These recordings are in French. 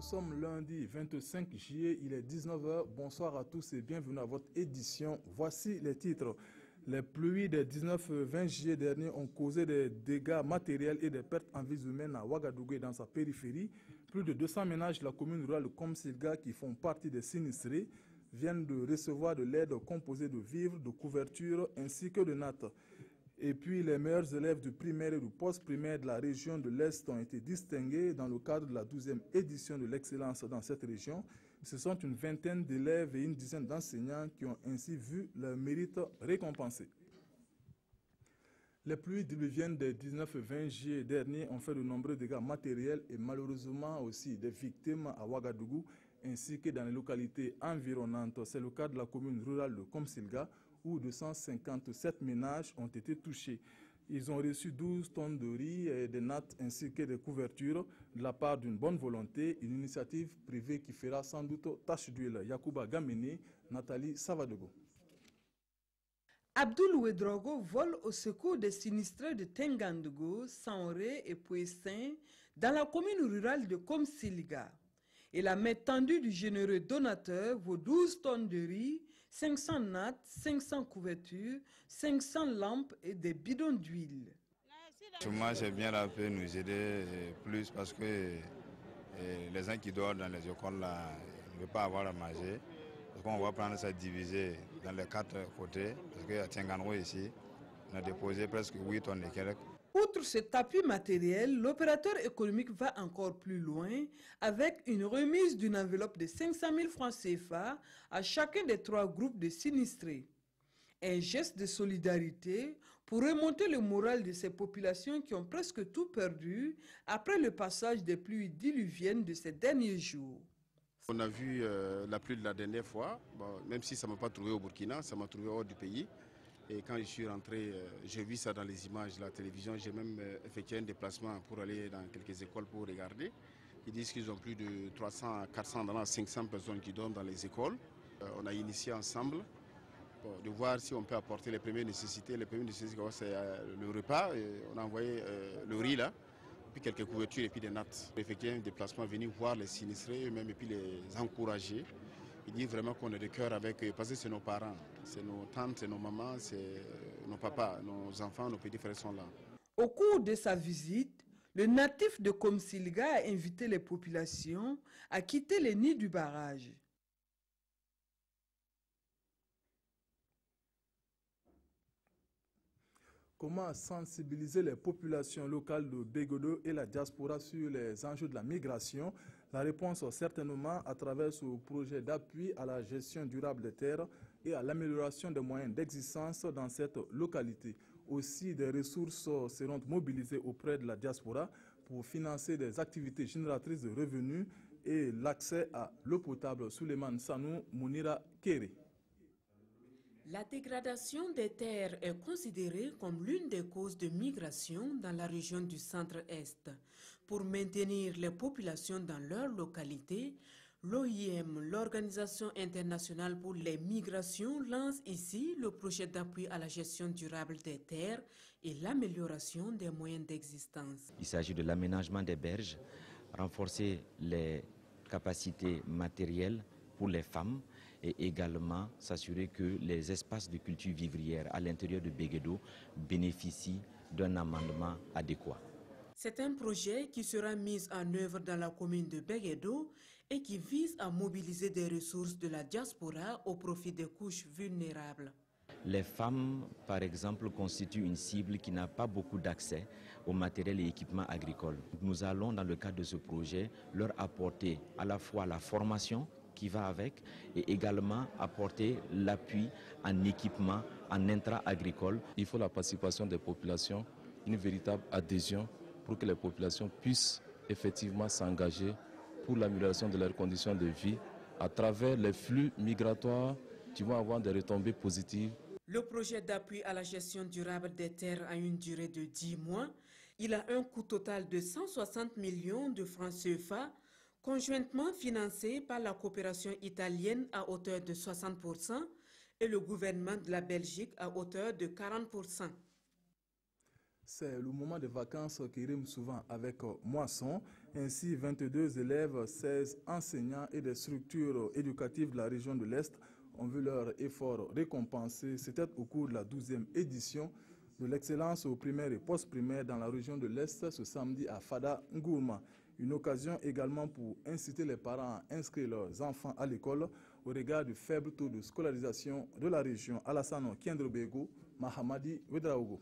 sommes lundi 25 juillet, il est 19h. Bonsoir à tous et bienvenue à votre édition. Voici les titres. Les pluies des 19-20 juillet dernier ont causé des dégâts matériels et des pertes en vie humaines à Ouagadougou et dans sa périphérie. Plus de 200 ménages de la commune rurale de Komsilga qui font partie des sinistrés viennent de recevoir de l'aide composée de vivres, de couvertures ainsi que de nattes. Et puis, les meilleurs élèves du primaire et du post-primaire de la région de l'Est ont été distingués dans le cadre de la 12e édition de l'excellence dans cette région. Ce sont une vingtaine d'élèves et une dizaine d'enseignants qui ont ainsi vu leur mérite récompensé. Les pluies diluviennes des 19 et 20 juillet dernier ont fait de nombreux dégâts matériels et malheureusement aussi des victimes à Ouagadougou ainsi que dans les localités environnantes. C'est le cas de la commune rurale de Komsilga où 257 ménages ont été touchés. Ils ont reçu 12 tonnes de riz et des nattes ainsi que des couvertures de la part d'une bonne volonté, une initiative privée qui fera sans doute tâche d'huile. Yakuba Gamene, Nathalie Savadogo. Abdul Ouedrogo vole au secours des sinistrés de Tengandogo, Sanré et Pouessin dans la commune rurale de Komsilga. Et la main tendue du généreux donateur vaut 12 tonnes de riz, 500 nattes, 500 couvertures, 500 lampes et des bidons d'huile. Moi, c'est bien peine nous aider plus parce que les gens qui dorment dans les écoles là, ne veulent pas avoir à manger. Parce qu'on va prendre ça divisé dans les quatre côtés. Parce qu'à Tienganro ici, on a déposé presque 8 tonnes et quelques. Outre cet appui matériel, l'opérateur économique va encore plus loin avec une remise d'une enveloppe de 500 000 francs CFA à chacun des trois groupes de sinistrés. Un geste de solidarité pour remonter le moral de ces populations qui ont presque tout perdu après le passage des pluies diluviennes de ces derniers jours. On a vu euh, la pluie de la dernière fois, même si ça ne m'a pas trouvé au Burkina, ça m'a trouvé hors du pays. Et quand je suis rentré, euh, j'ai vu ça dans les images de la télévision. J'ai même euh, effectué un déplacement pour aller dans quelques écoles pour regarder. Ils disent qu'ils ont plus de 300 400, dans 500 personnes qui dorment dans les écoles. Euh, on a initié ensemble de voir si on peut apporter les premières nécessités. Les premières nécessités, c'est le repas. on a envoyé le riz là, puis quelques couvertures et puis des nattes. Effectuer un déplacement, venir voir les sinistrés eux-mêmes et puis les encourager. Il dit vraiment qu'on est de cœur avec eux, parce que c'est nos parents, c'est nos tantes, c'est nos mamans, c'est nos papas, nos enfants, nos petits frères sont là. Au cours de sa visite, le natif de Komsilga a invité les populations à quitter les nids du barrage. Comment sensibiliser les populations locales de Bégodo et la diaspora sur les enjeux de la migration? La réponse certainement à travers ce projet d'appui à la gestion durable des terres et à l'amélioration des moyens d'existence dans cette localité. Aussi, des ressources seront mobilisées auprès de la diaspora pour financer des activités génératrices de revenus et l'accès à l'eau potable. Suleiman Sanou Mounira Kéré. La dégradation des terres est considérée comme l'une des causes de migration dans la région du centre-est. Pour maintenir les populations dans leur localité, l'OIM, l'Organisation internationale pour les migrations, lance ici le projet d'appui à la gestion durable des terres et l'amélioration des moyens d'existence. Il s'agit de l'aménagement des berges, renforcer les capacités matérielles pour les femmes, et également s'assurer que les espaces de culture vivrière à l'intérieur de Béguedo bénéficient d'un amendement adéquat. C'est un projet qui sera mis en œuvre dans la commune de Béguedo et qui vise à mobiliser des ressources de la diaspora au profit des couches vulnérables. Les femmes, par exemple, constituent une cible qui n'a pas beaucoup d'accès au matériel et équipements agricoles. Nous allons, dans le cadre de ce projet, leur apporter à la fois la formation, qui va avec et également apporter l'appui en équipement, en intra-agricole. Il faut la participation des populations, une véritable adhésion pour que les populations puissent effectivement s'engager pour l'amélioration de leurs conditions de vie à travers les flux migratoires qui vont avoir des retombées positives. Le projet d'appui à la gestion durable des terres a une durée de 10 mois. Il a un coût total de 160 millions de francs CFA conjointement financé par la coopération italienne à hauteur de 60% et le gouvernement de la Belgique à hauteur de 40%. C'est le moment des vacances qui rime souvent avec euh, moisson. Ainsi, 22 élèves, 16 enseignants et des structures éducatives de la région de l'Est ont vu leur effort récompensé. C'était au cours de la 12e édition de l'excellence au primaire et post-primaire dans la région de l'Est ce samedi à Fada Ngourma. Une occasion également pour inciter les parents à inscrire leurs enfants à l'école au regard du faible taux de scolarisation de la région. Alassane Kiendrobego, Mahamadi Wedraogo.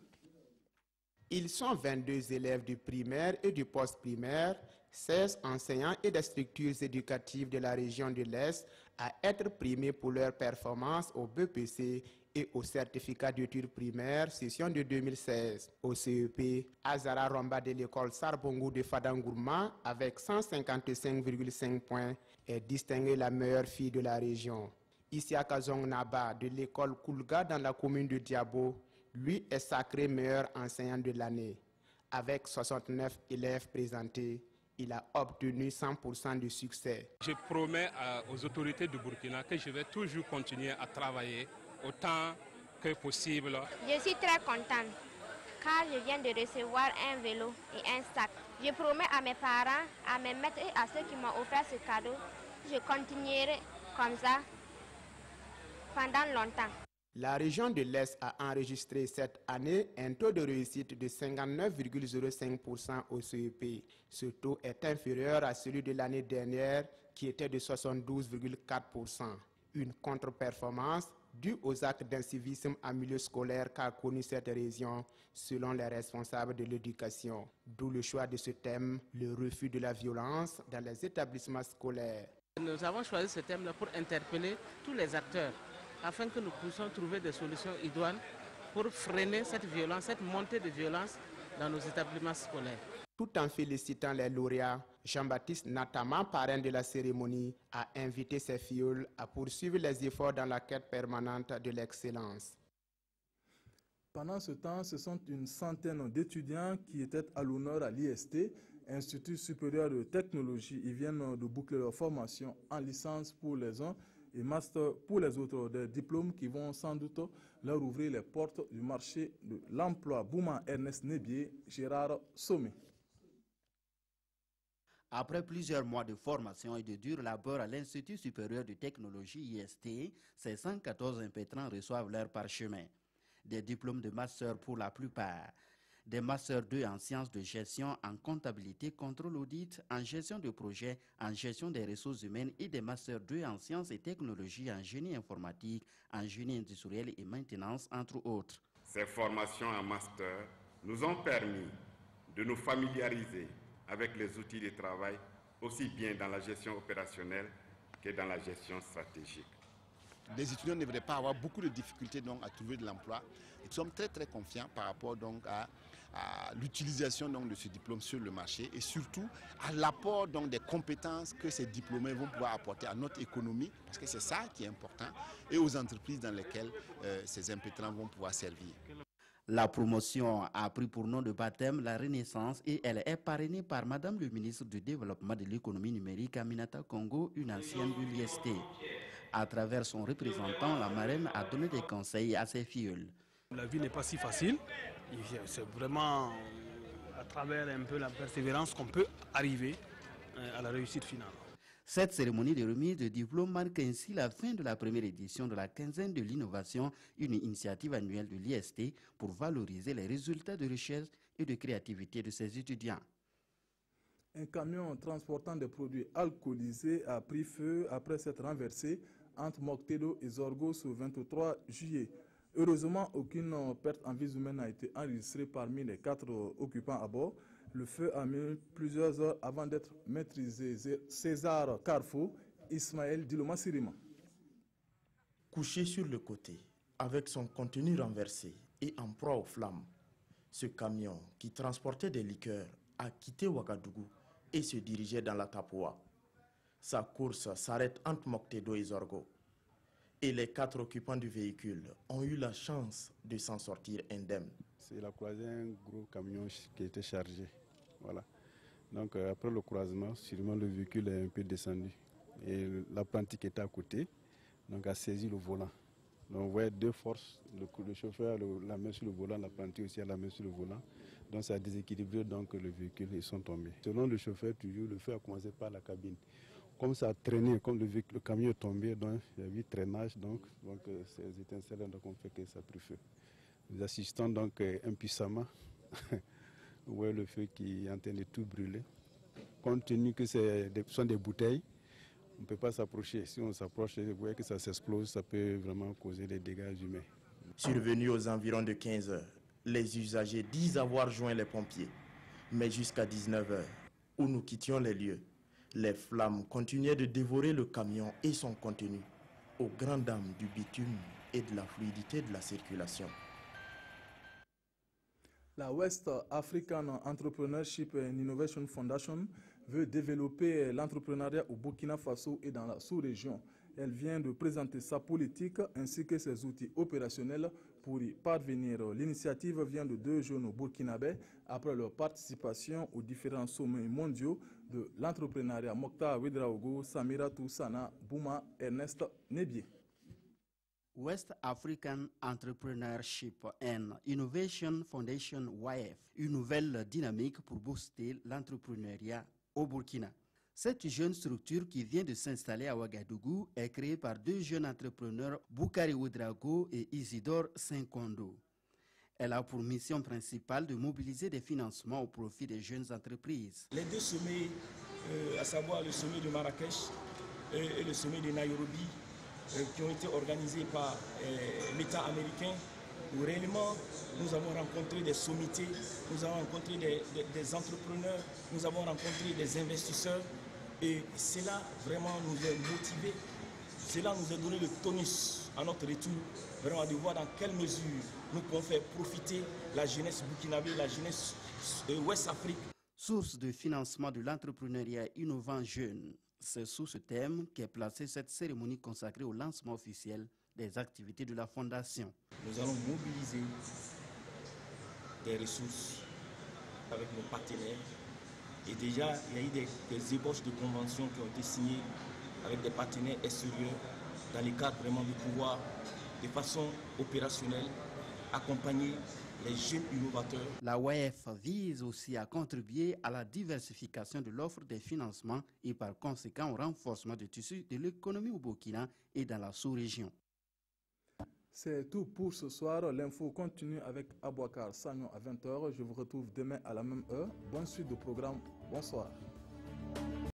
Ils sont 22 élèves du primaire et du post-primaire, 16 enseignants et des structures éducatives de la région de l'Est à être primés pour leur performance au BPC et au certificat d'études primaires session de 2016. Au CEP, Azara Romba de l'école Sarbongo de Fadangourma, avec 155,5 points, est distinguée la meilleure fille de la région. Isiaka Zong Naba de l'école Koulga dans la commune de Diabo, lui est sacré meilleur enseignant de l'année. Avec 69 élèves présentés, il a obtenu 100% de succès. Je promets aux autorités du Burkina que je vais toujours continuer à travailler autant que possible. Je suis très contente car je viens de recevoir un vélo et un sac. Je promets à mes parents, à mes maîtres et à ceux qui m'ont offert ce cadeau, je continuerai comme ça pendant longtemps. La région de l'Est a enregistré cette année un taux de réussite de 59,05% au CEP. Ce taux est inférieur à celui de l'année dernière qui était de 72,4%. Une contre-performance due aux actes d'incivisme en milieu scolaire qu'a connu cette région, selon les responsables de l'éducation. D'où le choix de ce thème, le refus de la violence dans les établissements scolaires. Nous avons choisi ce thème pour interpeller tous les acteurs afin que nous puissions trouver des solutions idoines pour freiner cette violence, cette montée de violence dans nos établissements scolaires. Tout en félicitant les lauréats, Jean-Baptiste Natama, parrain de la cérémonie, a invité ses filles à poursuivre les efforts dans la quête permanente de l'excellence. Pendant ce temps, ce sont une centaine d'étudiants qui étaient à l'honneur à l'IST, Institut supérieur de technologie. Ils viennent de boucler leur formation en licence pour les uns et master pour les autres, des diplômes qui vont sans doute leur ouvrir les portes du marché de l'emploi. Bouma Ernest Nebier, Gérard Sommet. Après plusieurs mois de formation et de dur labeur à l'Institut supérieur de technologie IST, ces 114 impétrants reçoivent leur parchemin. Des diplômes de master pour la plupart. Des masters 2 en sciences de gestion, en comptabilité, contrôle audit, en gestion de projet, en gestion des ressources humaines et des masters 2 en sciences et technologies, en génie informatique, en génie industriel et maintenance, entre autres. Ces formations en master nous ont permis de nous familiariser avec les outils de travail, aussi bien dans la gestion opérationnelle que dans la gestion stratégique. Les étudiants ne devraient pas avoir beaucoup de difficultés donc, à trouver de l'emploi. Nous sommes très très confiants par rapport donc, à, l'utilisation de ce diplôme sur le marché et surtout à l'apport des compétences que ces diplômés vont pouvoir apporter à notre économie, parce que c'est ça qui est important, et aux entreprises dans lesquelles euh, ces impétrants vont pouvoir servir. La promotion a pris pour nom de baptême la Renaissance et elle est parrainée par Madame le ministre du Développement de l'économie numérique Aminata Congo, une ancienne de l'IST. À travers son représentant, la marraine a donné des conseils à ses filles. La vie n'est pas si facile. C'est vraiment à travers un peu la persévérance qu'on peut arriver à la réussite finale. Cette cérémonie de remise de diplôme marque ainsi la fin de la première édition de la quinzaine de l'innovation, une initiative annuelle de l'IST pour valoriser les résultats de recherche et de créativité de ses étudiants. Un camion transportant des produits alcoolisés a pris feu après s'être renversé entre Moctedo et Zorgo ce 23 juillet. Heureusement, aucune perte en vie humaine n'a été enregistrée parmi les quatre occupants à bord. Le feu a mis plusieurs heures avant d'être maîtrisé. César Carrefour, Ismaël Diloma Sirima. Couché sur le côté, avec son contenu renversé et en proie aux flammes, ce camion qui transportait des liqueurs a quitté Ouagadougou et se dirigeait dans la Tapoua. Sa course s'arrête entre Moctedo et Zorgo. Et les quatre occupants du véhicule ont eu la chance de s'en sortir indemnes. C'est la croisée un gros camion qui était chargé. Voilà. Donc euh, après le croisement, sûrement le véhicule est un peu descendu. Et l'apprenti qui était à côté donc, a saisi le volant. Donc vous voyez deux forces, le, le chauffeur la main sur le volant, l'apprenti aussi a la main sur le volant. Donc ça a déséquilibré donc le véhicule ils sont tombés. Selon le chauffeur, toujours, le feu a commencé par la cabine. Comme ça a traîné, comme le, le camion est tombé, donc il y a eu traînage, donc, donc euh, ces étincelles donc, ont fait que ça a pris feu. Nous assistons donc euh, impuissamment, vous voyez le feu qui est en train de tout brûler. Compte tenu que ce sont des bouteilles, on ne peut pas s'approcher. Si on s'approche, vous voyez que ça s'explose, ça peut vraiment causer des dégâts humains. Survenu aux environs de 15 heures, les usagers disent avoir joint les pompiers. Mais jusqu'à 19 heures, où nous quittions les lieux, les flammes continuaient de dévorer le camion et son contenu, aux grandes dames du bitume et de la fluidité de la circulation. La West African Entrepreneurship and Innovation Foundation veut développer l'entrepreneuriat au Burkina Faso et dans la sous-région. Elle vient de présenter sa politique ainsi que ses outils opérationnels pour y parvenir. L'initiative vient de deux jeunes burkinabés après leur participation aux différents sommets mondiaux de l'entrepreneuriat Mokhtar Widraogo, Samira Toussana, Bouma, Ernest Nebier. West African Entrepreneurship and Innovation Foundation YF, une nouvelle dynamique pour booster l'entrepreneuriat au Burkina. Cette jeune structure qui vient de s'installer à Ouagadougou est créée par deux jeunes entrepreneurs, Boukari Oudrago et Isidore Sinkondo. Elle a pour mission principale de mobiliser des financements au profit des jeunes entreprises. Les deux sommets, euh, à savoir le sommet de Marrakech et, le sommet de Nairobi, qui ont été organisés par euh, l'État américain, où réellement nous avons rencontré des sommités, nous avons rencontré des entrepreneurs, nous avons rencontré des investisseurs et cela vraiment nous a motivés. Cela nous a donné le tonus à notre retour, vraiment de voir dans quelle mesure nous pouvons faire profiter la jeunesse burkinabé, la jeunesse de West Afrique. Source de financement de l'entrepreneuriat innovant jeune, c'est sous ce thème qu'est placée cette cérémonie consacrée au lancement officiel des activités de la Fondation. Nous allons mobiliser des ressources avec nos partenaires et déjà, il y a eu des, ébauches de conventions qui ont été signées avec des partenaires extérieurs dans le cadre vraiment de pouvoir, de façon opérationnelle, accompagner les jeunes innovateurs. La WEF vise aussi à contribuer à la diversification de l'offre des financements et par conséquent au renforcement du tissu de l'économie au Burkina et dans la sous-région. C'est tout pour ce soir. L'info continue avec Abouakar Sagnon à 20h. Je vous retrouve demain à la même heure. Bonne suite de programme. Bonsoir.